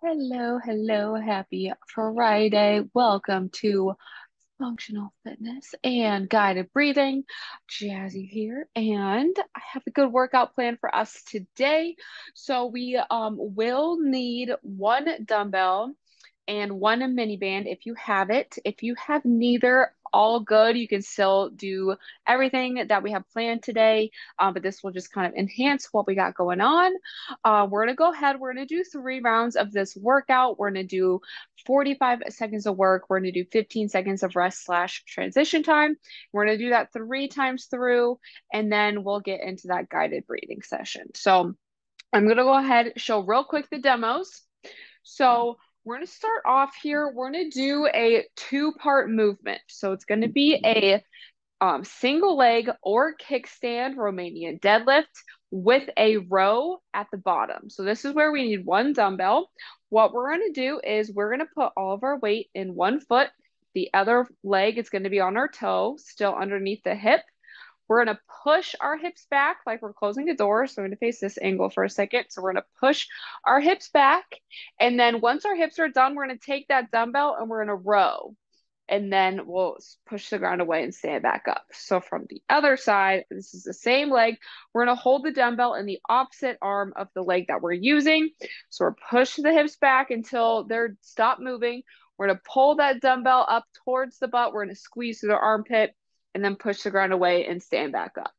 Hello, hello, happy Friday. Welcome to Functional Fitness and Guided Breathing. Jazzi here, and I have a good workout plan for us today. So we um, will need one dumbbell and one mini band if you have it. If you have neither, all good. You can still do everything that we have planned today, um, but this will just kind of enhance what we got going on. Uh, we're going to go ahead. We're going to do three rounds of this workout. We're going to do 45 seconds of work. We're going to do 15 seconds of rest slash transition time. We're going to do that three times through, and then we'll get into that guided breathing session. So I'm going to go ahead, show real quick the demos. So we're going to start off here. We're going to do a two-part movement. So it's going to be a um, single leg or kickstand Romanian deadlift with a row at the bottom. So this is where we need one dumbbell. What we're going to do is we're going to put all of our weight in one foot. The other leg is going to be on our toe, still underneath the hip. We're going to push our hips back like we're closing a door. So I'm going to face this angle for a second. So we're going to push our hips back. And then once our hips are done, we're going to take that dumbbell and we're going to row. And then we'll push the ground away and stand back up. So from the other side, this is the same leg. We're going to hold the dumbbell in the opposite arm of the leg that we're using. So we're push the hips back until they're stop moving. We're going to pull that dumbbell up towards the butt. We're going to squeeze through the armpit and then push the ground away and stand back up.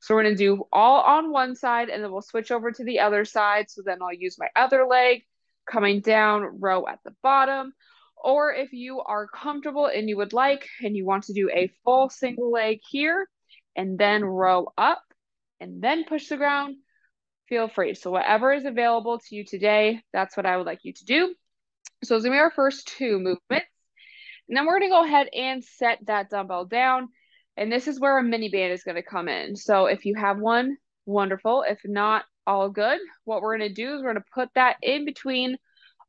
So we're going to do all on one side and then we'll switch over to the other side. So then I'll use my other leg coming down, row at the bottom. Or if you are comfortable and you would like and you want to do a full single leg here and then row up and then push the ground, feel free. So whatever is available to you today, that's what I would like you to do. So it's gonna our first two movements. And then we're gonna go ahead and set that dumbbell down and this is where a mini band is going to come in. So if you have one, wonderful. If not, all good. What we're going to do is we're going to put that in between,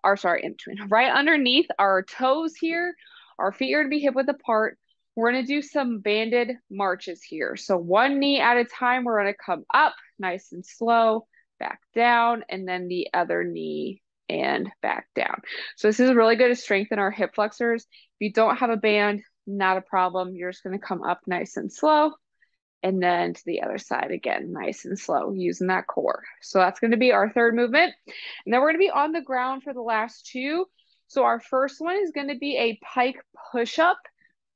our, sorry, in between, right underneath our toes here. Our feet are going to be hip width apart. We're going to do some banded marches here. So one knee at a time, we're going to come up nice and slow, back down, and then the other knee and back down. So this is really good to strengthen our hip flexors. If you don't have a band, not a problem. You're just going to come up nice and slow and then to the other side again, nice and slow using that core. So that's going to be our third movement. And then we're going to be on the ground for the last two. So our first one is going to be a pike push-up.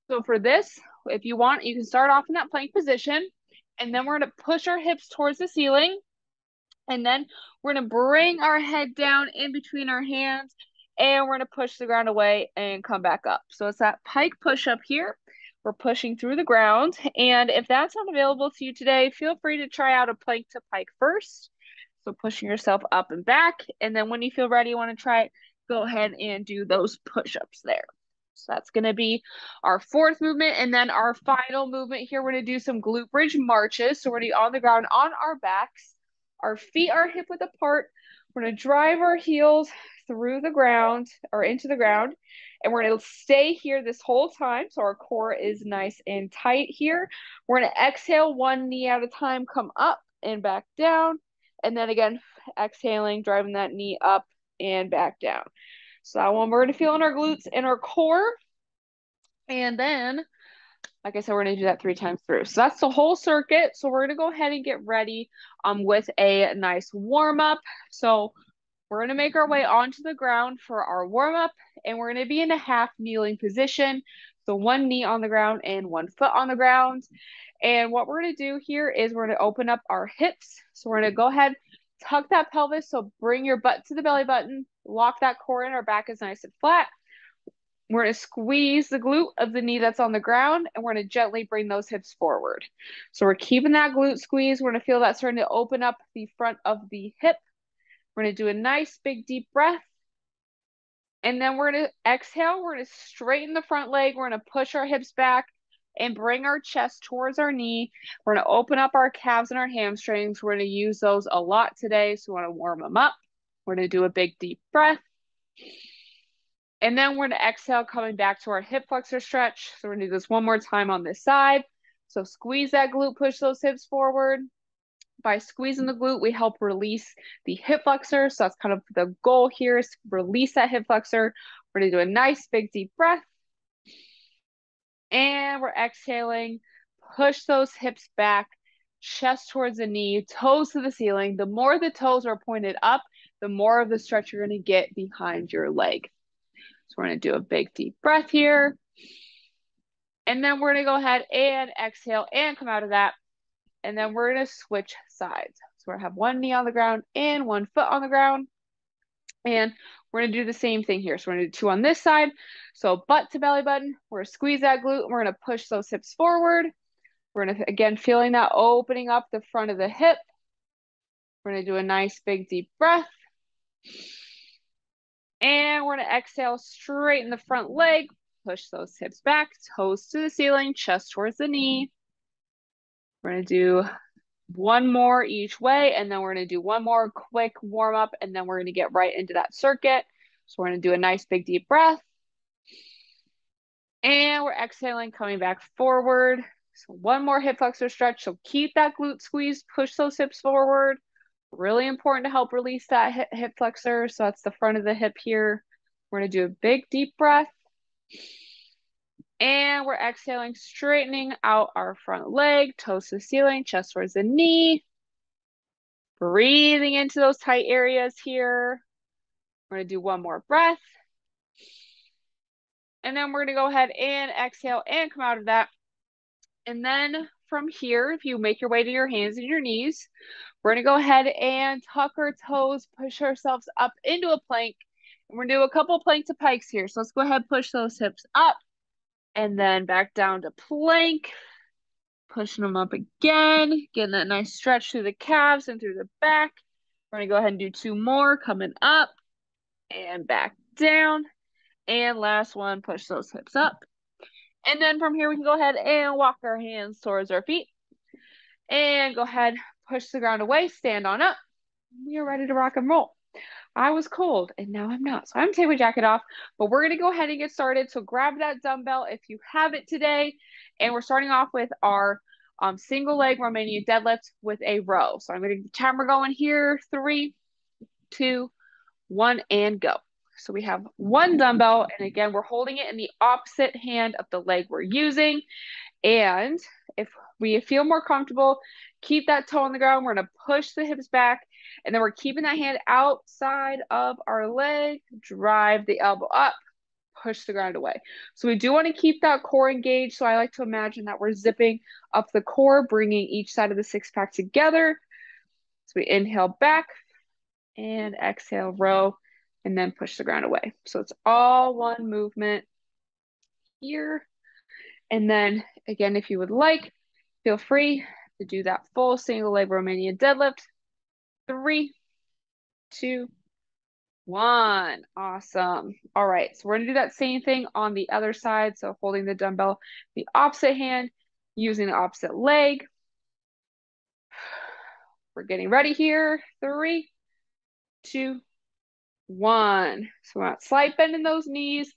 So for this, if you want, you can start off in that plank position and then we're going to push our hips towards the ceiling. And then we're going to bring our head down in between our hands and we're going to push the ground away and come back up. So it's that pike push up here. We're pushing through the ground. And if that's not available to you today, feel free to try out a plank to pike first. So pushing yourself up and back. And then when you feel ready, you want to try it, go ahead and do those push-ups there. So that's going to be our fourth movement. And then our final movement here, we're going to do some glute bridge marches. So we're going to be on the ground on our backs. Our feet are hip width apart. We're going to drive our heels through the ground or into the ground. And we're going to stay here this whole time. So our core is nice and tight here. We're going to exhale one knee at a time, come up and back down. And then again, exhaling, driving that knee up and back down. So that one we're going to feel in our glutes and our core. And then, like I said, we're going to do that three times through. So that's the whole circuit. So we're going to go ahead and get ready um, with a nice warm up. So we're going to make our way onto the ground for our warm up, and we're going to be in a half kneeling position. So one knee on the ground and one foot on the ground. And what we're going to do here is we're going to open up our hips. So we're going to go ahead, tuck that pelvis. So bring your butt to the belly button, lock that core in. Our back is nice and flat. We're going to squeeze the glute of the knee that's on the ground, and we're going to gently bring those hips forward. So we're keeping that glute squeeze. We're going to feel that starting to open up the front of the hip we're going to do a nice big deep breath. And then we're going to exhale. We're going to straighten the front leg. We're going to push our hips back and bring our chest towards our knee. We're going to open up our calves and our hamstrings. We're going to use those a lot today. So we want to warm them up. We're going to do a big deep breath. And then we're going to exhale, coming back to our hip flexor stretch. So we're going to do this one more time on this side. So squeeze that glute, push those hips forward. By squeezing the glute, we help release the hip flexor. So that's kind of the goal here is release that hip flexor. We're gonna do a nice big deep breath. And we're exhaling, push those hips back, chest towards the knee, toes to the ceiling. The more the toes are pointed up, the more of the stretch you're gonna get behind your leg. So we're gonna do a big deep breath here. And then we're gonna go ahead and exhale and come out of that. And then we're gonna switch sides. So we're gonna have one knee on the ground and one foot on the ground. And we're gonna do the same thing here. So we're gonna do two on this side. So butt to belly button, we're gonna squeeze that glute and we're gonna push those hips forward. We're gonna, again, feeling that opening up the front of the hip. We're gonna do a nice big deep breath. And we're gonna exhale, straighten the front leg, push those hips back, toes to the ceiling, chest towards the knee. We're gonna do one more each way, and then we're gonna do one more quick warm up, and then we're gonna get right into that circuit. So we're gonna do a nice big deep breath. And we're exhaling, coming back forward. So one more hip flexor stretch. So keep that glute squeeze, push those hips forward. Really important to help release that hip, hip flexor. So that's the front of the hip here. We're gonna do a big deep breath. And we're exhaling, straightening out our front leg, toes to the ceiling, chest towards the knee. Breathing into those tight areas here. We're gonna do one more breath. And then we're gonna go ahead and exhale and come out of that. And then from here, if you make your way to your hands and your knees, we're gonna go ahead and tuck our toes, push ourselves up into a plank. And we're gonna do a couple plank to pikes here. So let's go ahead, push those hips up and then back down to plank. Pushing them up again, getting that nice stretch through the calves and through the back. We're gonna go ahead and do two more, coming up and back down. And last one, push those hips up. And then from here, we can go ahead and walk our hands towards our feet. And go ahead, push the ground away, stand on up. We are ready to rock and roll. I was cold and now I'm not. So I'm taking my jacket off, but we're going to go ahead and get started. So grab that dumbbell if you have it today. And we're starting off with our um, single leg Romanian deadlift with a row. So I'm going to timer going here. Three, two, one, and go. So we have one dumbbell. And again, we're holding it in the opposite hand of the leg we're using. And if we feel more comfortable, keep that toe on the ground. We're going to push the hips back and then we're keeping that hand outside of our leg, drive the elbow up, push the ground away. So we do want to keep that core engaged. So I like to imagine that we're zipping up the core, bringing each side of the six pack together. So we inhale back and exhale, row, and then push the ground away. So it's all one movement here. And then again, if you would like, feel free to do that full single leg Romanian deadlift three, two, one. Awesome. All right, so we're gonna do that same thing on the other side. So holding the dumbbell, the opposite hand, using the opposite leg. We're getting ready here. Three, two, one. So we're not slight bending those knees,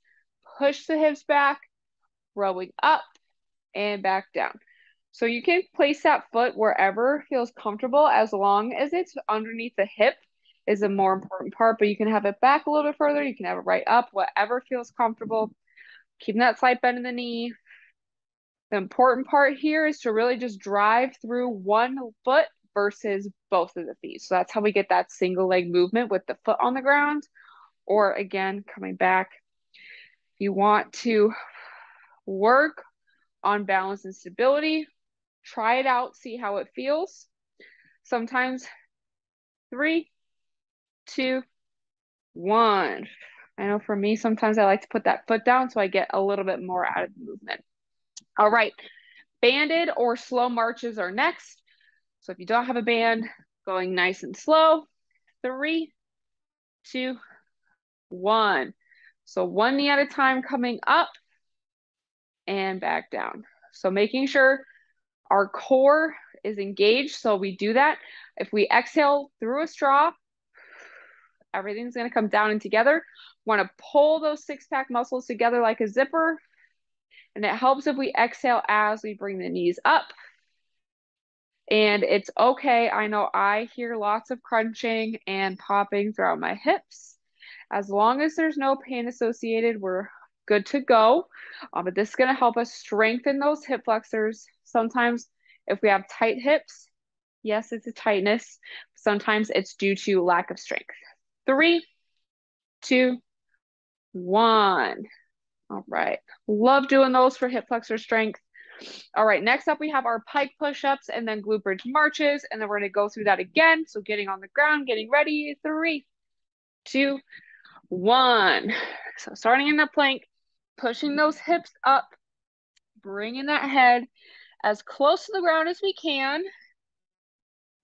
push the hips back, rowing up and back down. So you can place that foot wherever feels comfortable as long as it's underneath the hip is a more important part, but you can have it back a little bit further. You can have it right up, whatever feels comfortable. Keeping that slight bend in the knee. The important part here is to really just drive through one foot versus both of the feet. So that's how we get that single leg movement with the foot on the ground. Or again, coming back. You want to work on balance and stability, try it out, see how it feels. Sometimes three, two, one. I know for me, sometimes I like to put that foot down so I get a little bit more out of the movement. All right, banded or slow marches are next. So if you don't have a band, going nice and slow. Three, two, one. So one knee at a time coming up and back down. So making sure our core is engaged, so we do that. If we exhale through a straw, everything's going to come down and together. Want to pull those six pack muscles together like a zipper. And it helps if we exhale as we bring the knees up. And it's okay. I know I hear lots of crunching and popping throughout my hips. As long as there's no pain associated, we're good to go. Um, but this is going to help us strengthen those hip flexors. Sometimes if we have tight hips, yes, it's a tightness. Sometimes it's due to lack of strength. Three, two, one. All right. Love doing those for hip flexor strength. All right, next up we have our pike push-ups and then glute bridge marches, and then we're gonna go through that again. So getting on the ground, getting ready, three, two, one. So starting in the plank, pushing those hips up, bringing that head as close to the ground as we can.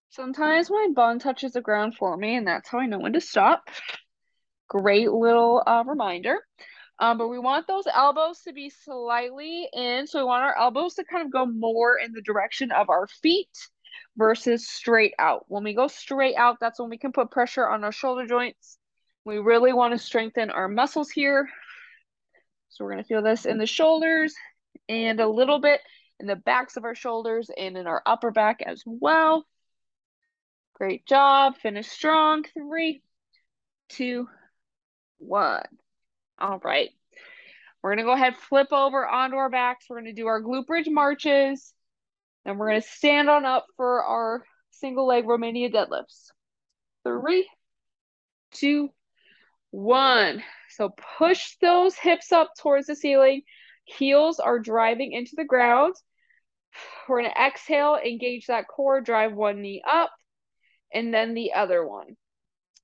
Sometimes my bun touches the ground for me, and that's how I know when to stop. Great little uh, reminder. Um, but we want those elbows to be slightly in. So we want our elbows to kind of go more in the direction of our feet versus straight out. When we go straight out, that's when we can put pressure on our shoulder joints. We really want to strengthen our muscles here. So we're going to feel this in the shoulders and a little bit in the backs of our shoulders and in our upper back as well. Great job. Finish strong. Three, two, one. All right. We're going to go ahead, flip over onto our backs. We're going to do our glute bridge marches. And we're going to stand on up for our single leg Romanian deadlifts. Three, two, one. So push those hips up towards the ceiling. Heels are driving into the ground. We're going to exhale, engage that core, drive one knee up, and then the other one.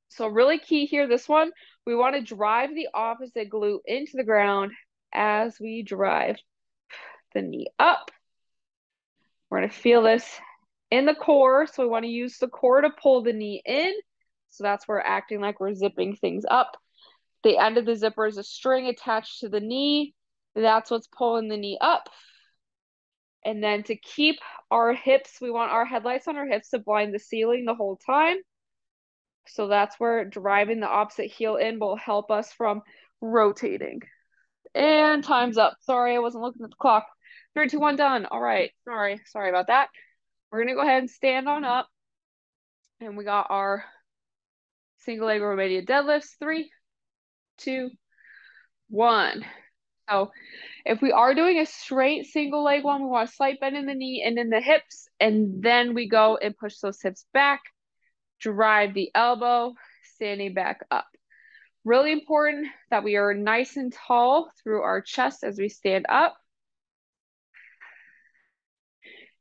So really key here, this one, we want to drive the opposite glute into the ground as we drive the knee up. We're going to feel this in the core. So we want to use the core to pull the knee in. So that's where acting like we're zipping things up. The end of the zipper is a string attached to the knee. That's what's pulling the knee up. And then to keep our hips, we want our headlights on our hips to blind the ceiling the whole time. So that's where driving the opposite heel in will help us from rotating. And time's up. Sorry, I wasn't looking at the clock. Three, two, one, done. All right. Sorry. Sorry about that. We're going to go ahead and stand on up. And we got our single leg Romanian deadlifts. Three, two, one. So if we are doing a straight single leg one, we want a slight bend in the knee and in the hips. And then we go and push those hips back drive the elbow, standing back up. Really important that we are nice and tall through our chest as we stand up.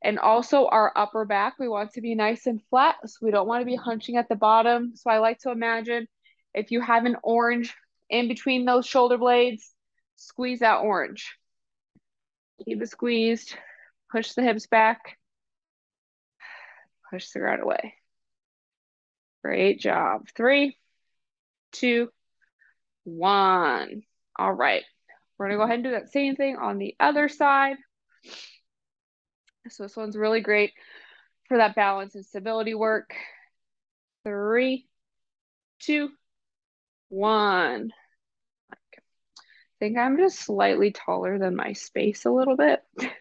And also our upper back, we want to be nice and flat. So we don't want to be hunching at the bottom. So I like to imagine if you have an orange in between those shoulder blades, squeeze that orange. Keep it squeezed, push the hips back, push the ground away. Great job. Three, two, one. All right. We're gonna go ahead and do that same thing on the other side. So this one's really great for that balance and stability work. Three, two, one. Think I'm just slightly taller than my space a little bit.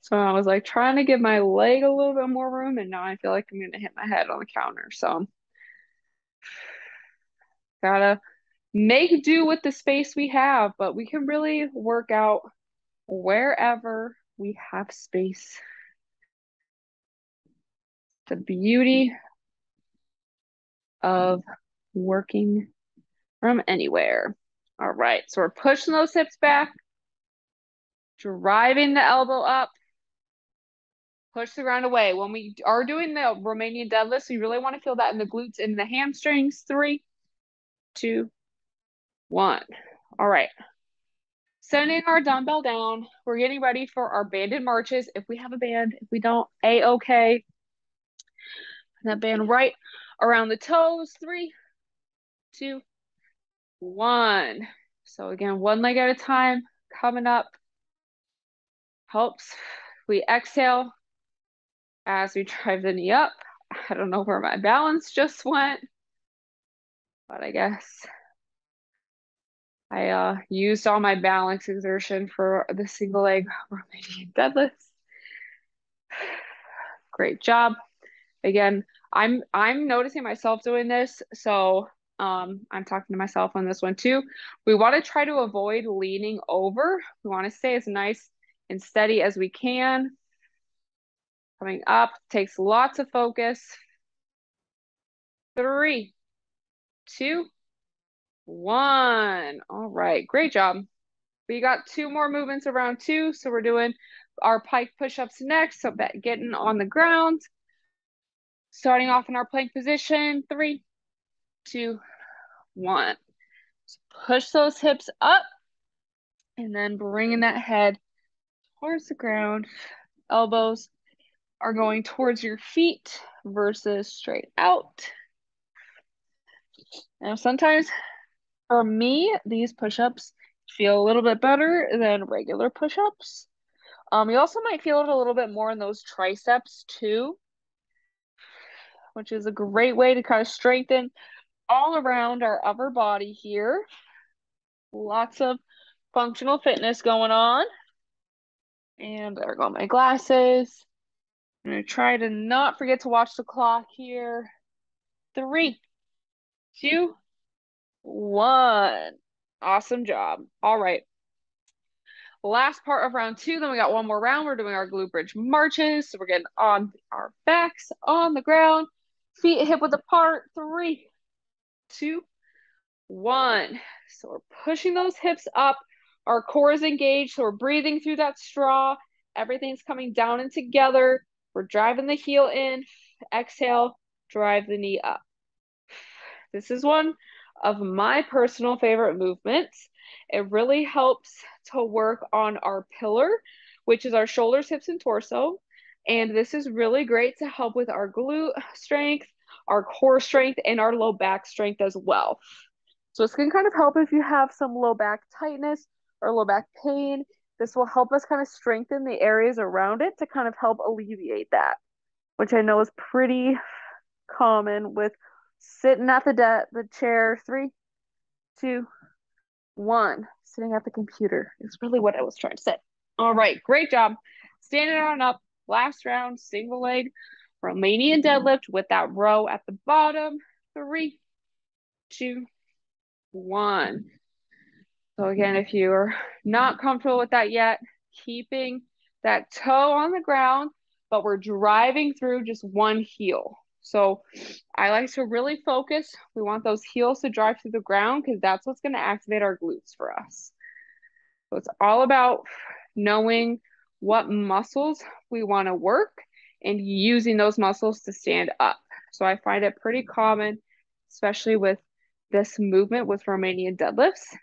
So I was like trying to give my leg a little bit more room, and now I feel like I'm gonna hit my head on the counter. So gotta make do with the space we have, but we can really work out wherever we have space. The beauty of working from anywhere. All right, so we're pushing those hips back driving the elbow up, push the ground away. When we are doing the Romanian deadlifts, we really want to feel that in the glutes and the hamstrings. Three, two, one. All right. Sending our dumbbell down. We're getting ready for our banded marches. If we have a band, if we don't, a-okay. That band right around the toes. Three, two, one. So again, one leg at a time, coming up helps. We exhale as we drive the knee up. I don't know where my balance just went, but I guess I uh, used all my balance exertion for the single leg Romanian deadlifts. Great job. Again, I'm I'm noticing myself doing this, so um, I'm talking to myself on this one too. We want to try to avoid leaning over. We want to stay as nice and steady as we can. Coming up takes lots of focus. Three, two, one. All right, great job. We got two more movements around two, so we're doing our pike push-ups next. So getting on the ground. Starting off in our plank position. Three, two, one. So push those hips up and then bringing that head towards the ground. Elbows are going towards your feet versus straight out. Now, sometimes for me, these push-ups feel a little bit better than regular push-ups. Um, you also might feel it a little bit more in those triceps too, which is a great way to kind of strengthen all around our upper body here. Lots of functional fitness going on. And there go my glasses. I'm going to try to not forget to watch the clock here. Three, two, one. Awesome job. All right. Last part of round two, then we got one more round. We're doing our glute bridge marches. So we're getting on our backs on the ground, feet hip width apart. Three, two, one. So we're pushing those hips up. Our core is engaged. So we're breathing through that straw. Everything's coming down and together. We're driving the heel in. Exhale, drive the knee up. This is one of my personal favorite movements. It really helps to work on our pillar, which is our shoulders, hips, and torso. And this is really great to help with our glute strength, our core strength, and our low back strength as well. So this can kind of help if you have some low back tightness or low back pain. This will help us kind of strengthen the areas around it to kind of help alleviate that, which I know is pretty common with sitting at the de- the chair. Three, two, one. Sitting at the computer is really what I was trying to say. All right, great job. Standing on up. Last round, single leg Romanian mm-hmm. deadlift with that row at the bottom. Three, two, one. So again, if you're not comfortable with that yet, keeping that toe on the ground, but we're driving through just one heel. So I like to really focus. We want those heels to drive through the ground because that's what's going to activate our glutes for us. So it's all about knowing what muscles we want to work and using those muscles to stand up. So I find it pretty common, especially with this movement with Romanian deadlifts,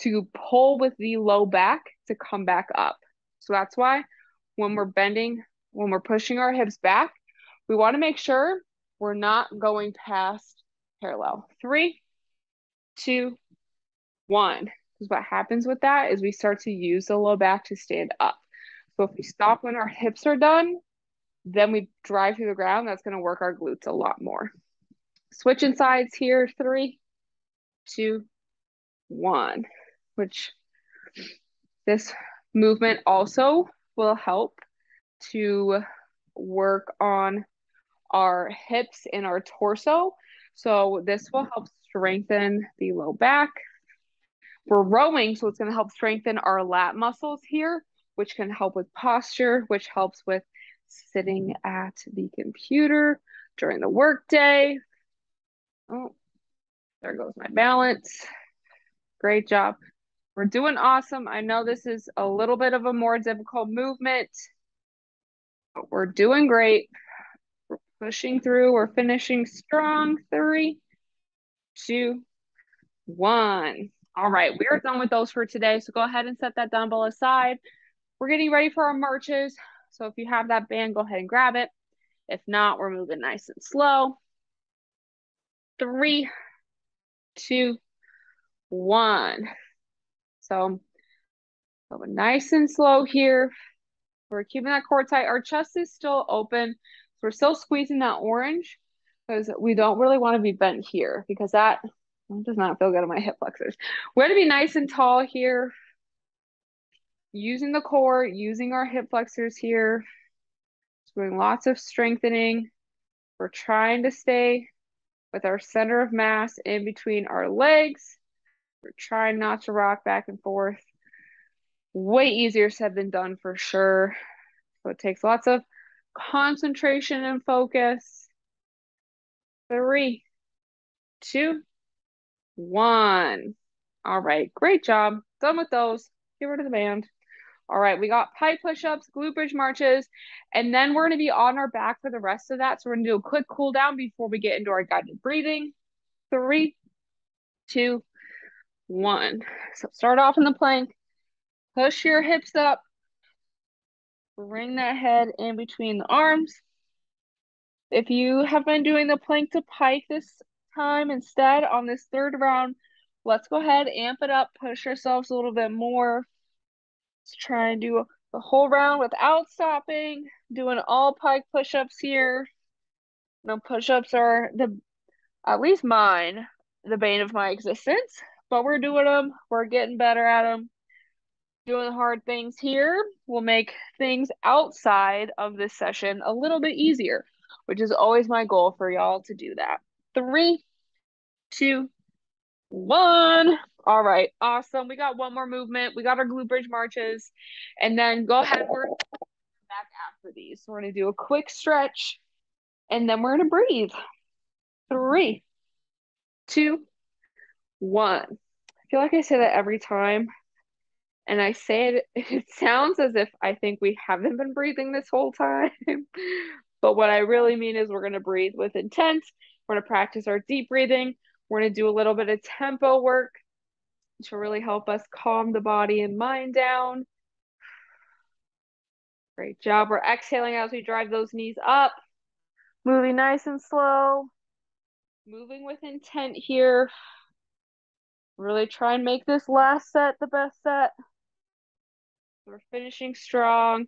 to pull with the low back to come back up. So that's why when we're bending, when we're pushing our hips back, we want to make sure we're not going past parallel. Three, two, one. Because what happens with that is we start to use the low back to stand up. So if we stop when our hips are done, then we drive through the ground. That's going to work our glutes a lot more. Switching sides here. Three, two, one. Which this movement also will help to work on our hips and our torso. So this will help strengthen the low back. We're rowing, so it's going to help strengthen our lat muscles here, which can help with posture, which helps with sitting at the computer during the workday. Oh, there goes my balance. Great job. We're doing awesome. I know this is a little bit of a more difficult movement, but we're doing great. We're Pushing through, we're finishing strong. Three, two, one. All right, we are done with those for today. So go ahead and set that dumbbell aside. We're getting ready for our marches. So if you have that band, go ahead and grab it. If not, we're moving nice and slow. Three, two, one. So nice and slow here. We're keeping that core tight. Our chest is still open we're still squeezing that orange because we don't really want to be bent here because that does not feel good on my hip flexors. We're going to be nice and tall here. Using the core, using our hip flexors here. Doing lots of strengthening. We're trying to stay with our center of mass in between our legs. We're trying not to rock back and forth. Way easier said than done for sure. So it takes lots of concentration and focus. Three, two, one. All right, great job. Done with those. Get rid of the band. All right, we got pike push-ups, glute bridge marches, and then we're going to be on our back for the rest of that. So we're going to do a quick cool down before we get into our guided breathing. Three, two, one. So start off in the plank. Push your hips up. Bring that head in between the arms. If you have been doing the plank to pike this time instead on this third round, let's go ahead, amp it up, push ourselves a little bit more. Try and do the whole round without stopping, doing all pike push-ups here. Now push-ups are the, at least mine, the bane of my existence, but we're doing them. We're getting better at them. Doing the hard things here will make things outside of this session a little bit easier, which is always my goal for y'all to do that. Three, two, one. All right, awesome. We got one more movement. We got our glute bridge marches. And then go ahead, we're back after these. So we're gonna do a quick stretch and then we're gonna breathe. Three, two, one. I feel like I say that every time. And I say it, it sounds as if I think we haven't been breathing this whole time. but what I really mean is we're gonna breathe with intent. We're gonna practice our deep breathing. We're going to do a little bit of tempo work to really help us calm the body and mind down. Great job. We're exhaling as we drive those knees up. Moving nice and slow. Moving with intent here. Really try and make this last set the best set. We're finishing strong.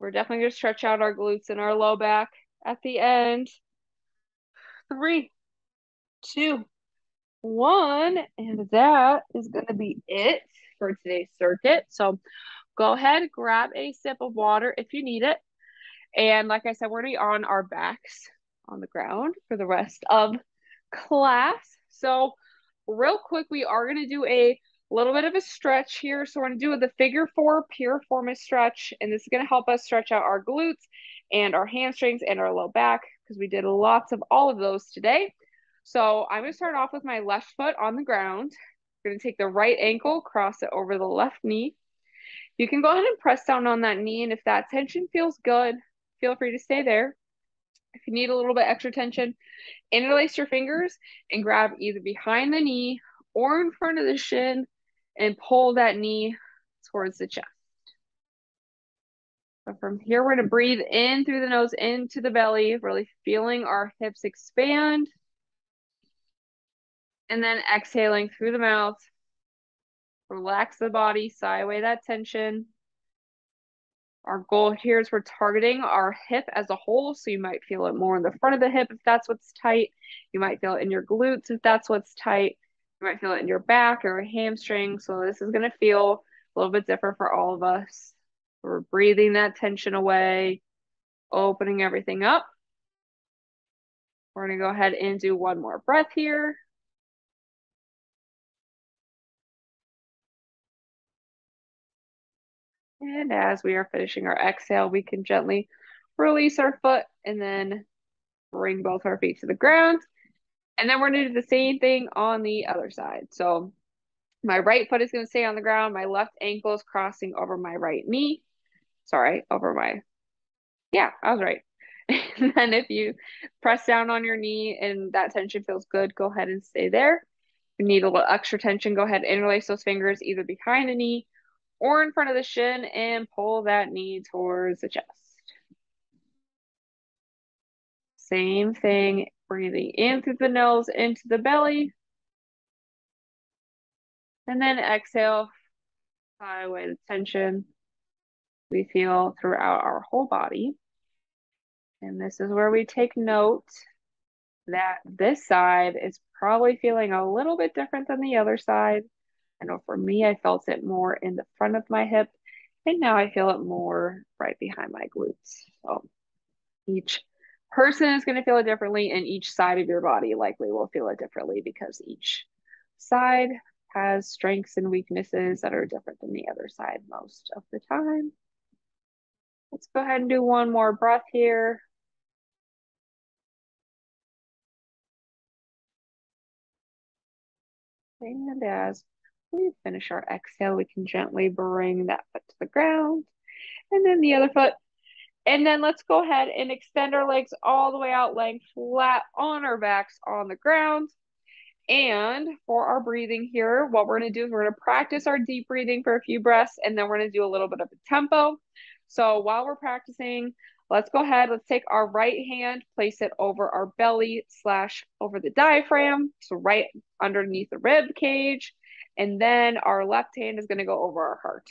We're definitely going to stretch out our glutes and our low back at the end. Three, two, one. And that is going to be it for today's circuit. So go ahead, grab a sip of water if you need it. And like I said, we're going to be on our backs on the ground for the rest of class. So real quick, we are going to do a little bit of a stretch here. So we're going to do the figure four piriformis stretch. And this is going to help us stretch out our glutes and our hamstrings and our low back because we did lots of all of those today. So I'm going to start off with my left foot on the ground. I'm going to take the right ankle, cross it over the left knee. You can go ahead and press down on that knee, and if that tension feels good, feel free to stay there. If you need a little bit extra tension, interlace your fingers and grab either behind the knee or in front of the shin and pull that knee towards the chest. So from here, we're going to breathe in through the nose into the belly, really feeling our hips expand. And then exhaling through the mouth. Relax the body, sigh away that tension. Our goal here is we're targeting our hip as a whole. So you might feel it more in the front of the hip if that's what's tight. You might feel it in your glutes if that's what's tight. You might feel it in your back or a hamstring. So this is going to feel a little bit different for all of us. We're breathing that tension away, opening everything up. We're going to go ahead and do one more breath here. And as we are finishing our exhale, we can gently release our foot and then bring both our feet to the ground. And then we're going to do the same thing on the other side. So my right foot is going to stay on the ground. My left ankle is crossing over my right knee. Sorry, over my, yeah, I was right. and then if you press down on your knee and that tension feels good, go ahead and stay there. If you need a little extra tension, go ahead and interlace those fingers either behind the knee or in front of the shin and pull that knee towards the chest. Same thing, breathing in through the nose into the belly. And then exhale, sigh away the tension we feel throughout our whole body. And this is where we take note that this side is probably feeling a little bit different than the other side. I know for me, I felt it more in the front of my hip And now I feel it more right behind my glutes. So each person is going to feel it differently, and each side of your body likely will feel it differently because each side has strengths and weaknesses that are different than the other side most of the time. Let's go ahead and do one more breath here. And as we finish our exhale, we can gently bring that foot to the ground and then the other foot. And then let's go ahead and extend our legs all the way out, laying flat on our backs on the ground. And for our breathing here, what we're going to do is we're going to practice our deep breathing for a few breaths, and then we're going to do a little bit of a tempo. So while we're practicing, let's go ahead. Let's take our right hand, place it over our belly slash over the diaphragm, so right underneath the rib cage. And then our left hand is going to go over our heart.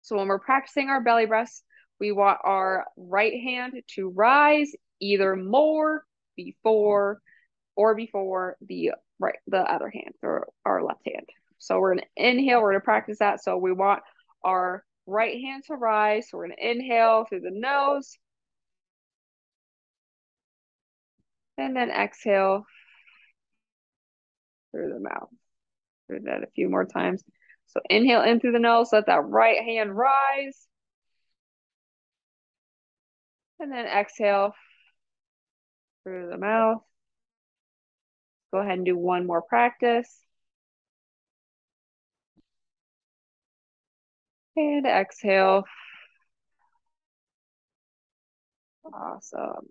So when we're practicing our belly breaths, we want our right hand to rise either more before or before the right the other hand or our left hand. So we're gonna inhale, we're gonna practice that. So we want our right hand to rise. So we're gonna inhale through the nose. And then exhale through the mouth. Do that a few more times. So inhale in through the nose, let that right hand rise. And then exhale through the mouth. Go ahead and do one more practice. And exhale. Awesome.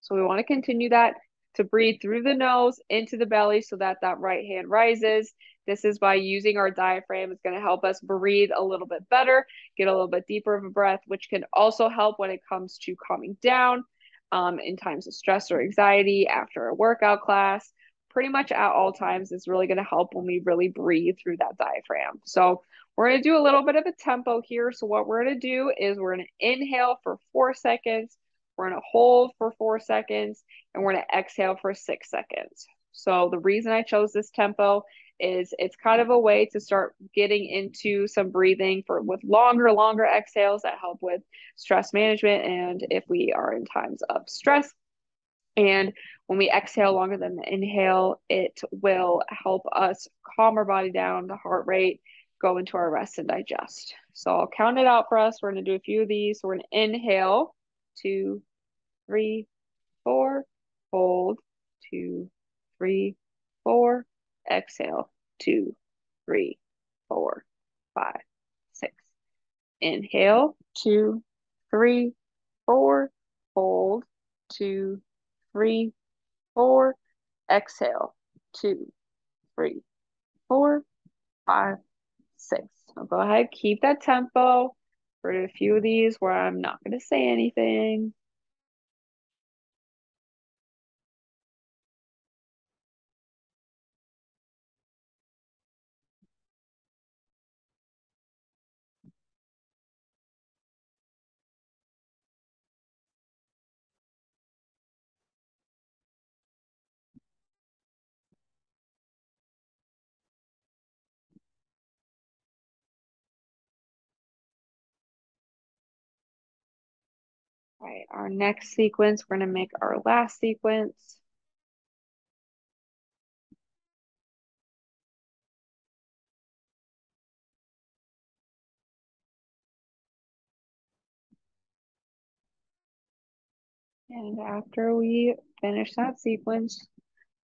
So we want to continue that to breathe through the nose into the belly so that that right hand rises. This is by using our diaphragm. is going to help us breathe a little bit better, get a little bit deeper of a breath, which can also help when it comes to calming down um, in times of stress or anxiety after a workout class. Pretty much at all times is really going to help when we really breathe through that diaphragm. So we're going to do a little bit of a tempo here. So what we're going to do is we're going to inhale for four seconds. We're going to hold for four seconds and we're going to exhale for six seconds. So the reason I chose this tempo is it's kind of a way to start getting into some breathing for with longer, longer exhales that help with stress management and if we are in times of stress. And when we exhale longer than the inhale, it will help us calm our body down, the heart rate, go into our rest and digest. So I'll count it out for us. We're going to do a few of these. So we're going to inhale, two, three, four, hold, two, three, four, exhale, two, three, four, five, six. Inhale, two, three, four, hold, two, three, four, exhale, two, three, four, five, six. So go ahead, keep that tempo. For a few of these where I'm not going to say anything. All right, our next sequence, we're to make our last sequence. And after we finish that sequence,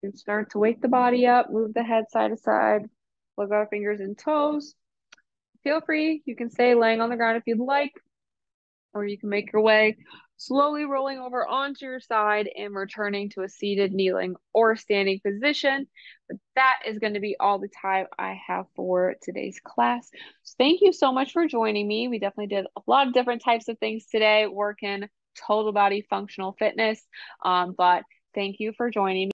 you start to wake the body up, move the head side to side, look our fingers and toes. Feel free, you can stay laying on the ground if you'd like, or you can make your way slowly rolling over onto your side and returning to a seated, kneeling, or standing position. But that is going to be all the time I have for today's class. So thank you so much for joining me. We definitely did a lot of different types of things today, working total body functional fitness. Um, but thank you for joining me.